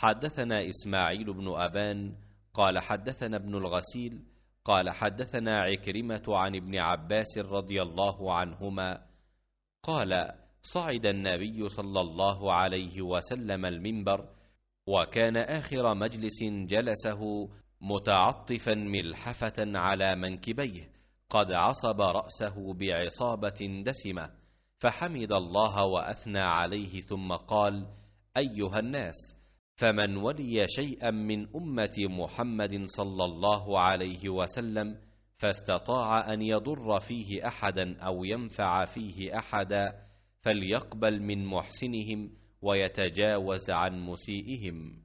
حدثنا إسماعيل بن أبان قال حدثنا ابن الغسيل قال حدثنا عكرمة عن ابن عباس رضي الله عنهما قال صعد النبي صلى الله عليه وسلم المنبر وكان آخر مجلس جلسه متعطفا ملحفة على منكبيه قد عصب رأسه بعصابة دسمة فحمد الله وأثنى عليه ثم قال أيها الناس فمن ولي شيئا من أمة محمد صلى الله عليه وسلم فاستطاع أن يضر فيه أحدا أو ينفع فيه أحدا فليقبل من محسنهم ويتجاوز عن مسيئهم.